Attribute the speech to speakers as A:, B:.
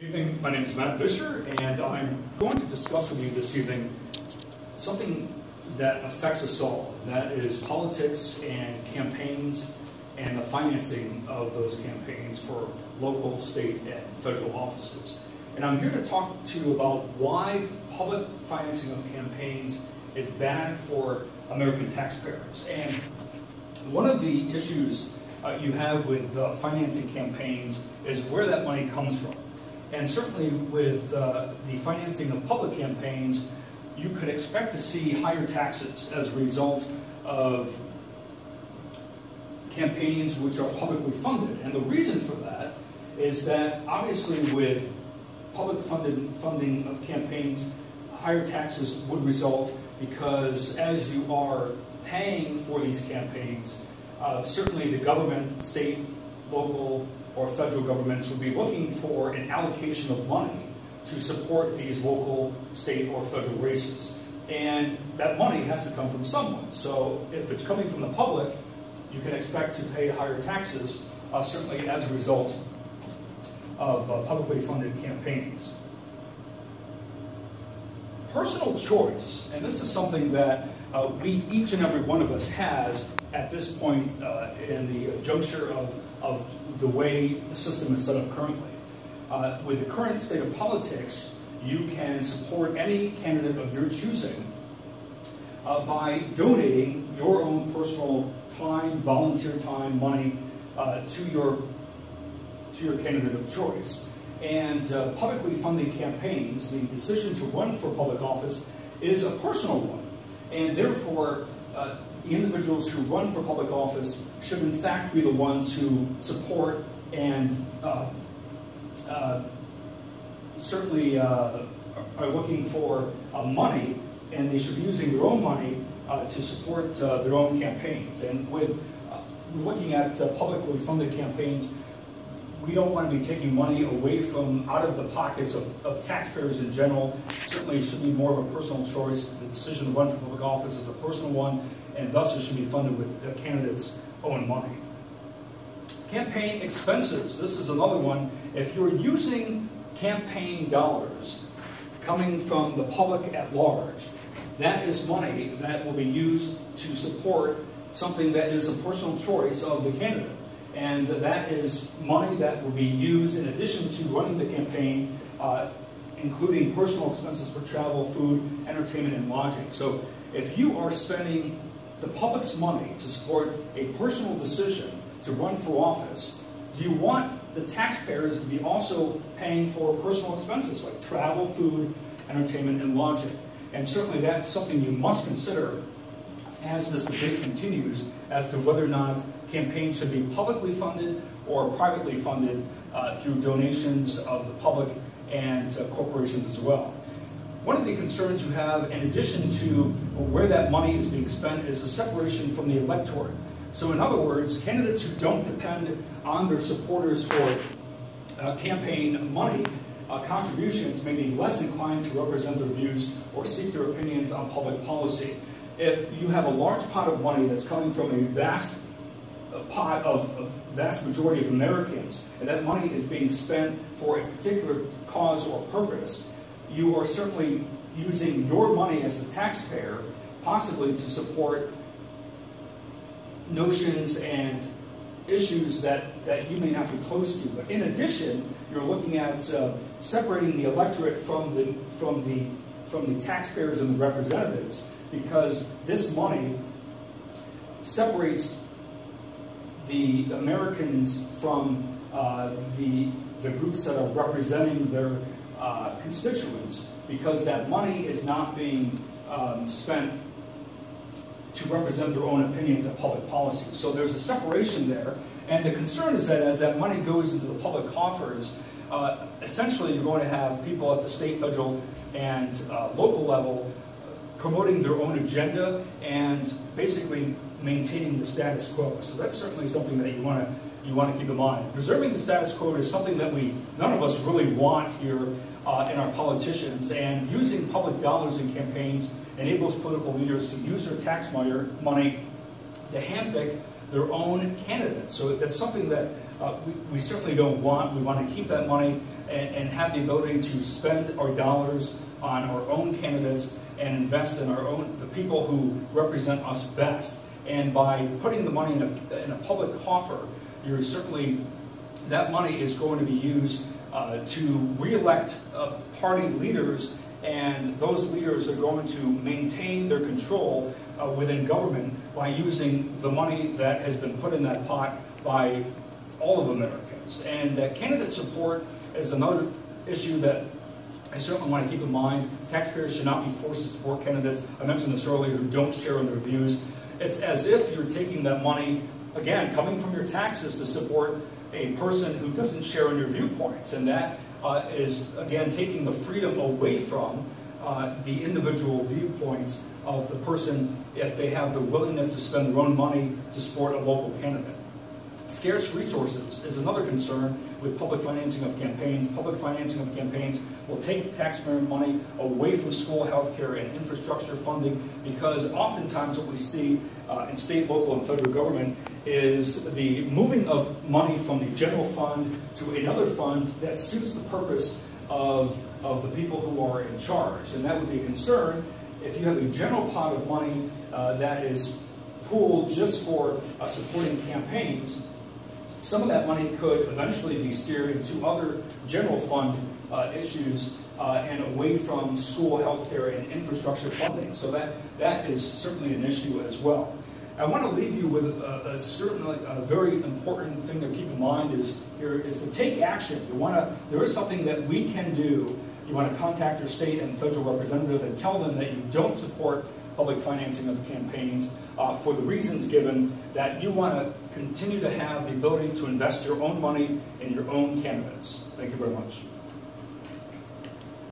A: Good evening, my name is Matt Vischer, and I'm going to discuss with you this evening something that affects us all. That is politics and campaigns and the financing of those campaigns for local, state, and federal offices. And I'm here to talk to you about why public financing of campaigns is bad for American taxpayers. And one of the issues uh, you have with uh, financing campaigns is where that money comes from. And certainly with uh, the financing of public campaigns, you could expect to see higher taxes as a result of campaigns which are publicly funded. And the reason for that is that obviously with public funded funding of campaigns, higher taxes would result because as you are paying for these campaigns, uh, certainly the government, state, local, or federal governments would be looking for an allocation of money to support these local, state, or federal races. And that money has to come from someone. So if it's coming from the public, you can expect to pay higher taxes, uh, certainly as a result of uh, publicly funded campaigns. Personal choice, and this is something that uh, we, each and every one of us has at this point uh, in the juncture of, of the way the system is set up currently. Uh, with the current state of politics, you can support any candidate of your choosing uh, by donating your own personal time, volunteer time, money uh, to your to your candidate of choice. And uh, publicly funding campaigns, the decision to run for public office is a personal one. And therefore, uh, the individuals who run for public office should in fact be the ones who support and uh, uh, certainly uh, are looking for uh, money and they should be using their own money uh, to support uh, their own campaigns. And with looking at publicly funded campaigns, we don't want to be taking money away from out of the pockets of, of taxpayers in general. Certainly it should be more of a personal choice. The decision to run for public office is a personal one, and thus it should be funded with a candidate's own money. Campaign expenses. This is another one. If you're using campaign dollars coming from the public at large, that is money that will be used to support something that is a personal choice of the candidate. And that is money that will be used in addition to running the campaign, uh, including personal expenses for travel, food, entertainment, and lodging. So if you are spending the public's money to support a personal decision to run for office, do you want the taxpayers to be also paying for personal expenses like travel, food, entertainment, and lodging? And certainly that's something you must consider as this debate continues as to whether or not campaigns should be publicly funded or privately funded uh, through donations of the public and uh, corporations as well. One of the concerns you have, in addition to where that money is being spent, is the separation from the electorate. So in other words, candidates who don't depend on their supporters for uh, campaign money uh, contributions may be less inclined to represent their views or seek their opinions on public policy. If you have a large pot of money that's coming from a vast uh, pot of a vast majority of Americans, and that money is being spent for a particular cause or purpose, you are certainly using your money as the taxpayer possibly to support notions and issues that, that you may not be close to. But in addition, you're looking at uh, separating the electorate from the, from, the, from the taxpayers and the representatives because this money separates the Americans from uh, the, the groups that are representing their uh, constituents because that money is not being um, spent to represent their own opinions of public policy. So there's a separation there, and the concern is that as that money goes into the public coffers, uh, essentially you're going to have people at the state, federal, and uh, local level promoting their own agenda and basically maintaining the status quo. So that's certainly something that you want to you want to keep in mind. Preserving the status quo is something that we none of us really want here uh, in our politicians, and using public dollars in campaigns enables political leaders to use their tax money to handpick their own candidates. So that's something that uh, we, we, certainly don't want. We want to keep that money and, and have the ability to spend our dollars on our own candidates and invest in our own, the people who represent us best. And by putting the money in a, in a public coffer, you're certainly, that money is going to be used uh, to re-elect uh, party leaders and those leaders are going to maintain their control uh, within government by using the money that has been put in that pot by all of Americans. And candidate support is another issue that I certainly want to keep in mind. Taxpayers should not be forced to support candidates, I mentioned this earlier, who don't share in their views. It's as if you're taking that money, again, coming from your taxes to support a person who doesn't share in your viewpoints. And that uh, is, again, taking the freedom away from uh, the individual viewpoints of the person if they have the willingness to spend their own money to support a local candidate. Scarce resources is another concern with public financing of campaigns. Public financing of campaigns will take taxpayer money away from school, health care, and infrastructure funding because oftentimes what we see uh, in state, local, and federal government is the moving of money from the general fund to another fund that suits the purpose of, of the people who are in charge. And that would be a concern if you have a general pot of money uh, that is pooled just for uh, supporting campaigns, some of that money could eventually be steered into other general fund uh, issues uh, and away from school, healthcare, and infrastructure funding. So that, that is certainly an issue as well. I want to leave you with a, a certainly a very important thing to keep in mind is here is to take action. You want to, there is something that we can do. You want to contact your state and federal representative and tell them that you don't support public financing of campaigns uh, for the reasons given that you want to continue to have the ability to invest your own money in your own candidates. Thank you very much.